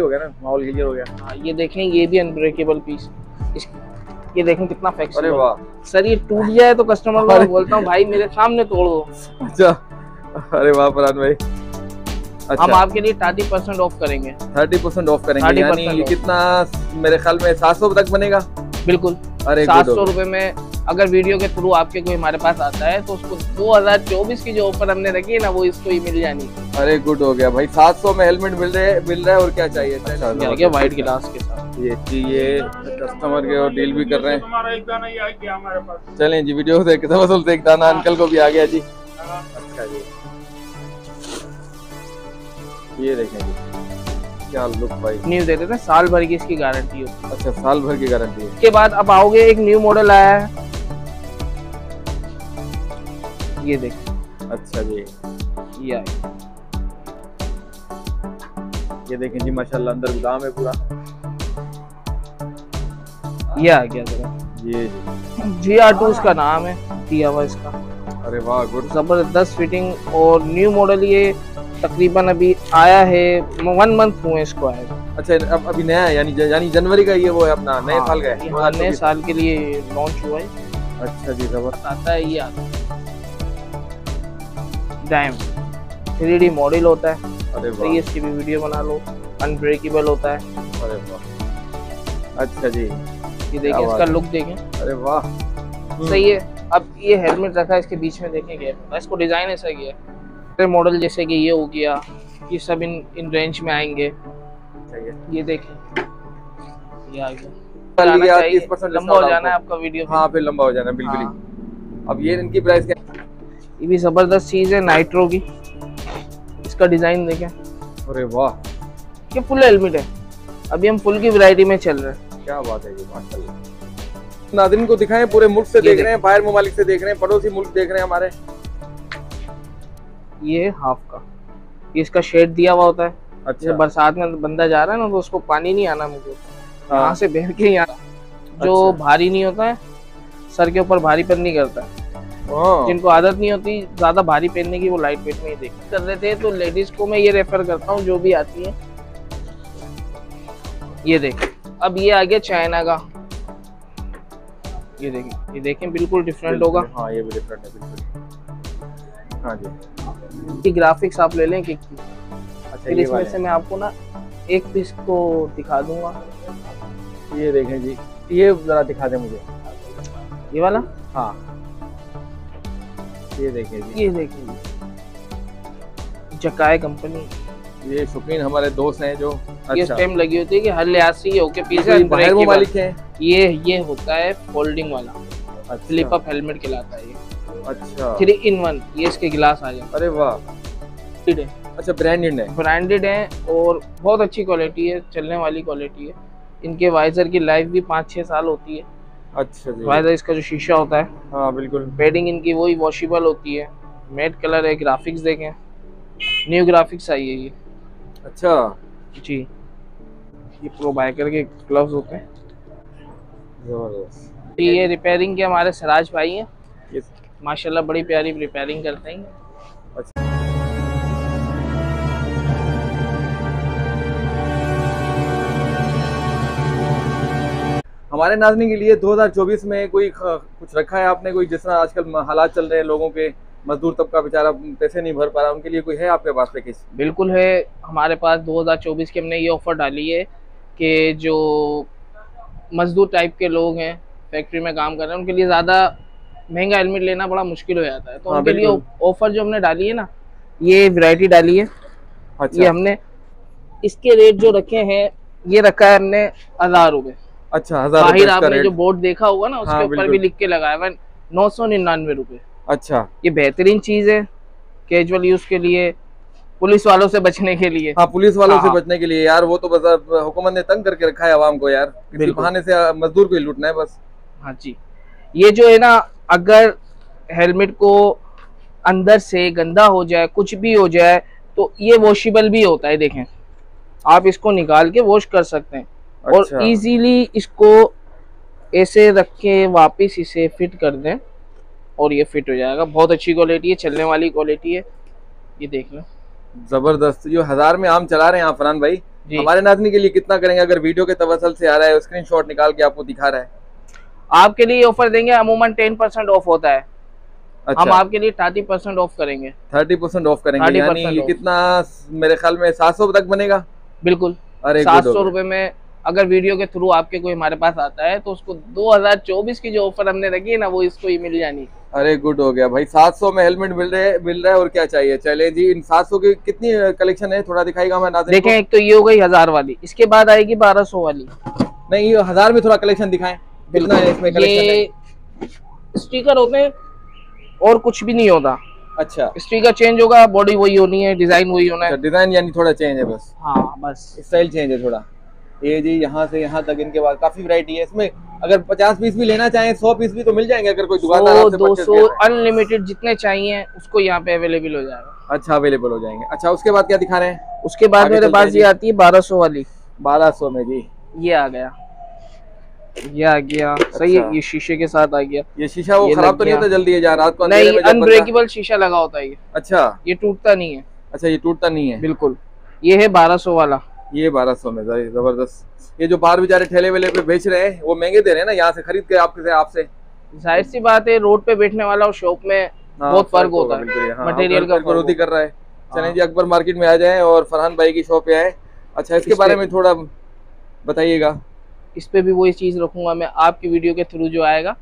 हो गया ना माहौल क्लियर हो गया। हाँ ये देखें ये भी अनब्रेकेबल पीस इस ये देखें कितना अरे फ्लेक्सिबल वाह। सर ये टूट जाए तो कस्टमर को बोलता हूँ भाई मेरे सामने तोड़ दो। अच्छा। अरे वाह फरहान भाई। अच्छा। हम आपके लिए थर्टी परसेंट ऑफ़ करेंगे। थर्टी परसेंट ऑफ़ करेंगे यानी ये कितना मेरे ख्याल में सात सौ तक बनेगा? बिल्कुल। अरे सात सौ। रुपए में अगर वीडियो के थ्रू आपके कोई हमारे पास आता है तो उसको 2024 की जो ऑफ़र हमने रखी है ना वो इसको ही मिल जानी अरे गुड हो गया भाई। सात सौ में हेलमेट मिल रहे मिल रहा है और क्या चाहिए? अच्छा, व्हाइट गिलास के साथ। ये ये कस्टमर के और डील भी कर रहे हैं। हमारा एक दाना ये आ गया हमारे पास। चलें जी वीडियो देख तवसल एक दाना अंकल को भी आ गया जी। अच्छा जी। ये देखें जी। क्या लुक भाई। न्यू देते हैं साल भर की इसकी गारंटी होती है। अच्छा साल भर की गारंटी है। उसके बाद अब आओगे एक न्यू मॉडल आया है। ये देखिए अच्छा जी। ये आया ये देखें जी माशाल्लाह अंदर गोदाम है पूरा। ये आ गया जरा। ये जी। आर टू इसका नाम है दिया हुआ इसका। अरे वाह गुड। ज़बरदस्त फिटिंग और न्यू मॉडल ये तकरीबन अभी आया है वन मंथ हुए इसको हुए। अच्छा अब अभी नया है यानी यानी जनवरी का ये वो है अपना नए हाँ, साल का है। हाँ, नए साल के लिए लॉन्च हुआ है। अच्छा जी ज़बरदस्त। आता है ये आता है। डैम थ्री मॉडल होता है। अरे वाह। इसकी भी वीडियो बना लो। अनब्रेकेबल होता है। अरे वाह। अच्छा जी। ये देखें इसका लुक देखें। अरे वाह। सही है। अब ये हेलमेट रखा है इसके बीच में देखें क्या इसको डिज़ाइन ऐसा किया है। मॉडल जैसे कि ये हो गया। ये सब इन इन रेंज में आएँगे। ये देखें। ये आ गया। कल जाना ये आप चाहिए, 30% लंबा हो जाना है आपका। वीडियो हाँ फिर। लंबा हो जाना बिल्कुल हाँ। अब ये इनकी प्राइस क्या ये भी ज़बरदस्त चीज़ है नाइट्रो की। इसका डिज़ाइन देखें। अरे वाह। ये फुल हेलमेट है। अभी हम फुल की वैरायटी में चल रहे हैं। क्या बात है ये माशाल्लाह। नादरीन को दिखाएँ पूरे मुल्क से देख। रहे हैं बाहर ममालिक से देख रहे हैं पड़ोसी मुल्क देख रहे हैं हमारे। ये हाफ़ का। ये इसका शेड दिया हुआ होता है। अच्छा। बरसात में बंदा जा रहा है ना तो उसको पानी नहीं आना मुझे। हाँ। यहाँ से बह के ही आना। जो अच्छा। भारी नहीं होता है सर के ऊपर भारीपन नहीं करता। हाँ। जिनको आदत नहीं होती ज़्यादा भारी पहनने की वो लाइट वेट में ही देख कर रहे थे तो लेडीज़ को मैं ये रेफर करता हूँ जो भी आती है। ये देख अब ये आ गया चाइना का। ये देखें ये देखें बिल्कुल डिफरेंट होगा। हाँ ये भी डिफरेंट है बिल्कुल। हाँ जी। ये ग्राफिक्स आप ले लें कि अच्छा फिर ये इसमें वाले। से मैं आपको ना एक पीस को दिखा दूँगा। ये देखें जी ये जरा दिखा दें मुझे। ये वाला? हाँ। ये देखें जी। ये देखिए जकाय कंपनी ये शौकीन हमारे दोस्त हैं जो ये अच्छा। स्टेम लगी होती है कि हर लिहाज से ये ओके पीस बाहर वो मालिक हैं? ये ये होता है फोल्डिंग वाला। अच्छा। फ्लिप अप हेलमेट कहलाता है ये। अच्छा। थ्री इन वन ये इसके गिलास आ जाते अरे वाह। अच्छा ब्रांडेड है। ब्रांडेड है और बहुत अच्छी क्वालिटी है चलने वाली क्वालिटी है। इनके वाइजर की लाइफ भी पाँच छः साल होती है। अच्छा जी। इसका जो शीशा होता है हाँ बिल्कुल। पेडिंग इनकी वही वॉशेबल होती है। मेट कलर है ग्राफिक्स देखें। न्यू ग्राफिक्स आई है ये। अच्छा। जी। ये प्रो बाइकर के ग्लव्स होते हैं। ज़बरदस्त। ये रिपेयरिंग के हमारे सराज भाई हैं। माशाल्लाह बड़ी प्यारी रिपेयरिंग करते हैं। अच्छा। हमारे नाजनी के लिए 2024 में कोई कुछ रखा है आपने? कोई जिस तरह आजकल हालात चल रहे हैं लोगों के मजदूर तबका बेचारा पैसे नहीं भर पा रहा उनके लिए कोई है आपके पास पैकेज बिल्कुल है हमारे पास 2024 की हमने ये ऑफ़र डाली है कि जो मजदूर टाइप के लोग हैं फैक्ट्री में काम कर रहे हैं उनके लिए ज़्यादा महँगा हेलमेट लेना बड़ा मुश्किल हो जाता है। तो हाँ, उनके लिए ऑफ़र जो हमने डाली है ना ये वैरायटी डाली है। अच्छा। ये हमने इसके रेट जो रखे हैं ये रखा है हमने हज़ार रुपए। अच्छा हज़ार बाहर आपने जो बोर्ड देखा होगा ना उसके हाँ, ऊपर बिल्कुल। भी लिख के लगाया हुआ नौ सौ निन्यानवे रुपए अच्छा। ये बेहतरीन चीज़ है कैजुअल यूज़ के लिए पुलिस वालों से बचने के लिए। हाँ पुलिस वालों हाँ। से हाँ। बचने के लिए यार वो तो बस हुकूमत ने तंग करके रखा है आवाम को यार। किसी बहाने से मजदूर को ही लूटना है बस। हाँ जी। ये जो है ना अगर हेलमेट को अंदर से गंदा हो जाए कुछ भी हो जाए तो ये वॉशेबल भी होता है देखें। आप इसको निकाल के वॉश कर सकते हैं। अच्छा। और इजीली इसको ऐसे रख के वापिस इसे फिट कर दें और ये फिट हो जाएगा। बहुत अच्छी क्वालिटी है चलने वाली क्वालिटी है। ये देख लो। ज़बरदस्त। जो हज़ार में आम चला रहे हैं आप फरहान भाई हमारे नाजनी के लिए कितना करेंगे? अगर वीडियो के तवसल से आ रहा है स्क्रीनशॉट निकाल के आपको दिखा रहा है। आपके लिए ऑफ़र देंगे अमूमन टेन परसेंट ऑफ़ होता है। अच्छा। हम अच्छा आपके लिए थर्टी परसेंट ऑफ़ करेंगे। थर्टी परसेंट ऑफ़ करेंगे यानी ये कितना मेरे ख्याल में सात सौ तक बनेगा। बिल्कुल। अरे सात सौ रुपए में अगर वीडियो के थ्रू आपके कोई हमारे पास आता है तो उसको 2024 की जो ऑफ़र हमने रखी है ना वो इसको ही मिल जानी। अरे गुड हो गया। भाई सात सौ में हेलमेट मिल रहे मिल रहा है और क्या चाहिए? चले जी इन सात सौ की कितनी कलेक्शन है? थोड़ा दिखाएगा हमारे देखें एक तो ये हो गई हज़ार वाली इसके बाद आएगी बारह वाली। नहीं ये हज़ार में थोड़ा कलेक्शन दिखाएँ कितना है इसमें कलेक्शन है? होते हैं और कुछ भी नहीं होता। अच्छा। स्टिकर चेंज होगा बॉडी वही होनी है डिज़ाइन वही होना अच्छा है डिज़ाइन यानी थोड़ा चेंज है बस। हाँ बस। स्टाइल चेंज है थोड़ा। ये जी यहाँ से यहाँ तक इनके बाद काफ़ी वैरायटी है। इसमें अगर पचास पीस भी लेना चाहें सौ पीस भी तो मिल जाएँगे अगर कोई दुकानदार दो सौ। अनलिमिटेड जितने चाहिए उसको यहाँ पे अवेलेबल हो जाएगा। अच्छा अवेलेबल हो जाएँगे। अच्छा उसके बाद क्या दिखा रहे हैं? उसके बाद मेरे पास ये आती है बारह सौ वाली। बारह सौ में जी। ये आ गया। ये आ गया। सही अच्छा। है ये शीशे के साथ आ गया। ये शीशा वो खराब तो नहीं होता जल्दी है जहाँ रात को नहीं अनब्रेकेबल शीशा लगा होता है ये। अच्छा। ये टूटता नहीं है। अच्छा ये टूटता नहीं है। बिल्कुल। ये है बारह सौ वाला। ये बारह सौ में ज़बरदस्त। ये जो बाहर बेचारे ठेले वेले पे बेच रहे हैं वो महँगे दे रहे हैं ना यहाँ से खरीद के आपके से आपसे? ज़ाहिर सी बात है रोड पे बैठने वाला और शॉप में हाँ, बहुत फ़र्क होता है हाँ, मटेरियल का विरोधी कर रहा है। चलें हाँ। जी अकबर मार्केट में आ जाएँ और फरहान भाई की शॉप पे आए। अच्छा इसके बारे में थोड़ा बताइएगा। इस पे भी वही चीज़ रखूँगा मैं आपकी वीडियो के थ्रू जो आएगा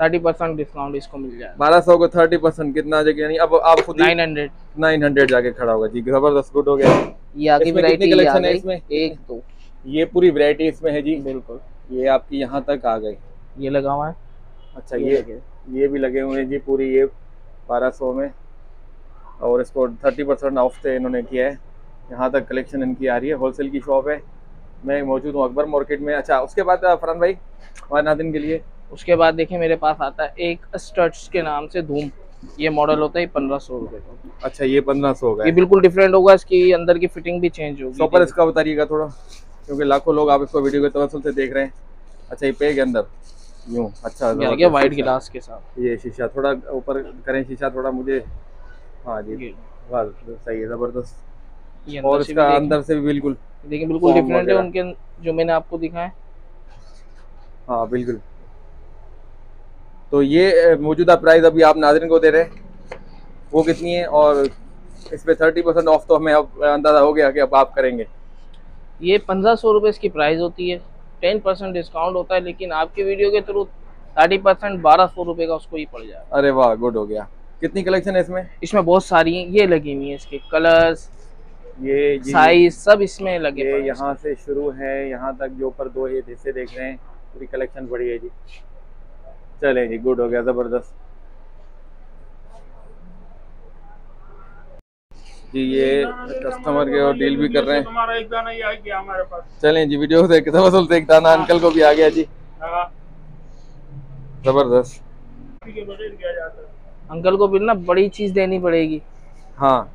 थर्टी परसेंट डिस्काउंट इसको मिल जाएगा। बारह सौ को थर्टी परसेंट कितना जगह यानी अब आप खुद नाइन हंड्रेड। नाइन हंड्रेड जाके खड़ा होगा। जी ज़बरदस्त गुड हो गया। ये आगे वैरायटी कितनी है इसमें? एक दो। ये पूरी वैरायटी इसमें है जी बिल्कुल। ये आपकी यहाँ तक आ गई। ये लगा हुआ है? अच्छा ये ये ये भी लगे हुए हैं जी पूरी ये बारह सौ में। और इसको थर्टी परसेंट ऑफ़ से इन्होंने किया है। यहाँ तक कलेक्शन इनकी आ रही है। होलसेल की शॉप है। मैं मौजूद हूँ अकबर मार्केट में। अच्छा उसके बाद फरहान भाई हमारे नादिन के लिए। उसके बाद देखिए मेरे पास आता है एक स्टर्ट्स के नाम से धूम। ये मॉडल होता है पंद्रह सौ रुपए का। अच्छा ये पंद्रह सौ ये बिल्कुल डिफरेंट होगा इसकी अंदर की फिटिंग भी चेंज होगी। शॉपर इसका बताइएगा थोड़ा क्योंकि लाखों लोग आप इसको वीडियो के तवसल से देख रहे हैं। अच्छा ये पे के अंदर। यूँ अच्छा गया वाइट गिलास के साथ। ये शीशा थोड़ा ऊपर करें शीशा थोड़ा मुझे हाँ जी। सही है ज़बरदस्त। और इसका अंदर से भी बिल्कुल देखिए बिल्कुल डिफरेंट है उनके जो मैंने आपको दिखाए हाँ बिल्कुल। तो ये मौजूदा प्राइस अभी आप नाजरन को दे रहे हैं। वो कितनी है और इस पे थर्टी परसेंट ऑफ़ तो हमें अब अंदाज़ा हो गया कि अब आप करेंगे। ये पंद्रह सौ रुपये इसकी प्राइस होती है। टेन परसेंट डिस्काउंट होता है लेकिन आपकी वीडियो के थ्रू थर्टी परसेंट बारह सौ रुपये का उसको ही पड़ जाएगा। अरे वाह गुड हो गया। कितनी कलेक्शन है इसमें? इसमें बहुत सारी हैं। ये लगी हुई है इसके कलर्स ये साइज़ सब इसमें लगे ये यहाँ से शुरू है। यहाँ तक जो ऊपर दो हिस्से देख रहे हैं। पूरी कलेक्शन बढ़ी है जी। चले जी गुड हो गया ज़बरदस्त। जी ये कस्टमर के और डील भी कर रहे हैं। तुम्हारा एक दाना ही आ गया हमारे पास। चलें जी वीडियो देख तवसल देख दाना अंकल को भी आ गया जी। हाँ, ज़बरदस्त। है अंकल को भी ना बड़ी चीज़ देनी पड़ेगी। हाँ।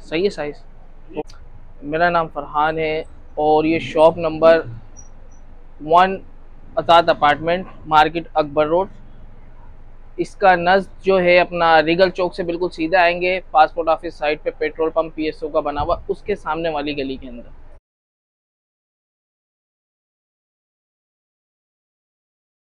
सही है साइज़। मेरा नाम फरहान है और ये shop number one Azad apartment market Akbar road. इसका नज़ जो है अपना रिगल चौक से बिल्कुल सीधा आएँगे, पासपोर्ट ऑफ़िस साइड पे पेट्रोल पंप पीएसओ का बना हुआ, उसके सामने वाली गली के अंदर।